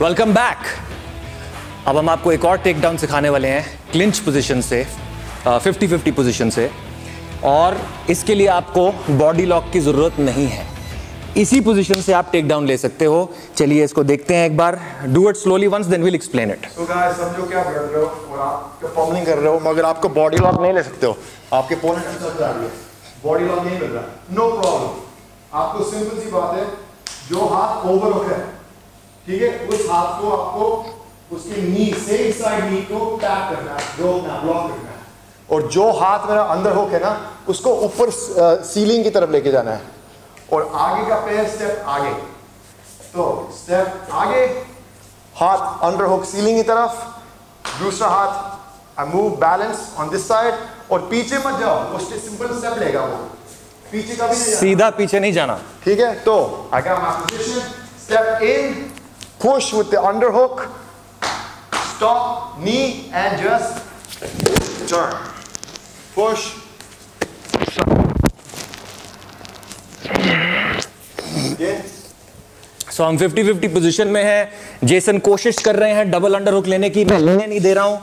Welcome back अब हम आपको एक और टेक डाउन सिखाने वाले हैं क्लिंच पोजीशन से फिफ्टी फिफ्टी पोजीशन से। और इसके लिए आपको बॉडी लॉक की ज़रूरत नहीं है। इसी पोजीशन से आप टेक डाउन ले सकते हो। चलिए इसको देखते हैं एक बार। Do it slowly once then will explain it guys समझो क्या कर रहे हो और आप परफॉर्मिंग कर रहे हो, मगर आपको बॉडी लॉक नहीं ले सकते हो। आपके बॉडी लॉक नहीं मिल रहा। नो प्रॉब्लम आपको सिंपल सी बात है, जो हाथ ओवर है ठीक है? उस हाथ को आपको उसकी नी से साइड नी को टैप करना है रोकना ब्लॉक करना। है और जो हाथ मेरा अंदर होक ना उसको ऊपर सीलिंग की तरफ़ लेके जाना है। और आगे का पैर स्टेप आगे। तो स्टेप आगे हाथ अंडर हुक सीलिंग की तरफ़ दूसरा हाथ I move balance on this side और पीछे मत जाओ वो सिंपल स्टेप लेगा वो। पीछे का भी सीधा पीछे नहीं जाना। ठीक है? तो I got my position step in with the under hook stop knee and just turn push ये सो हम 50 50 पोजीशन में हैं. जेसन कोशिश कर रहे हैं डबल अंडर हुक लेने की. मैं लेने नहीं दे रहा हूँ.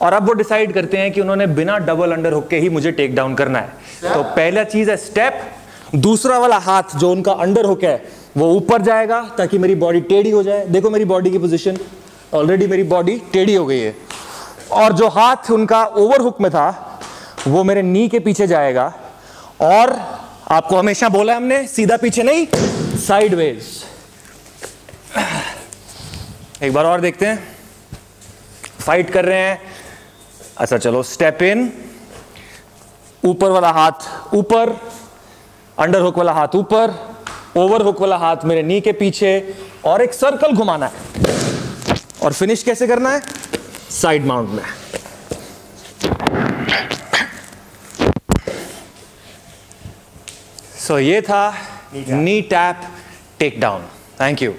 और अब वो डिसाइड करते हैं कि उन्होंने बिना डबल अंडर हुक के ही मुझे टेक डाउन करना है. तो पहला चीज़ है स्टेप दूसरा वाला हाथ जो उनका अंडर हुक है, वो ऊपर जाएगा ताकि मेरी बॉडी टेढ़ी हो जाए। देखो मेरी बॉडी की पोजीशन ऑलरेडी मेरी बॉडी टेढ़ी हो गई है। और जो हाथ उनका ओवर हुक में था, वो मेरे नी के पीछे जाएगा। और आपको हमेशा बोला हमने, सीधा पीछे नहीं साइडवेज एक बार और देखते हैं। फाइट कर रहे हैं। अच्छा चलो स्टेप इन ऊपर वाला हाथ ऊपर अंडर हुक वाला हाथ ऊपर ओवर हुक वाला हाथ मेरे नी के पीछे और एक सर्कल घुमाना है। और फिनिश कैसे करना है? साइड माउंट में। सो so, ये था knee tap take down thank you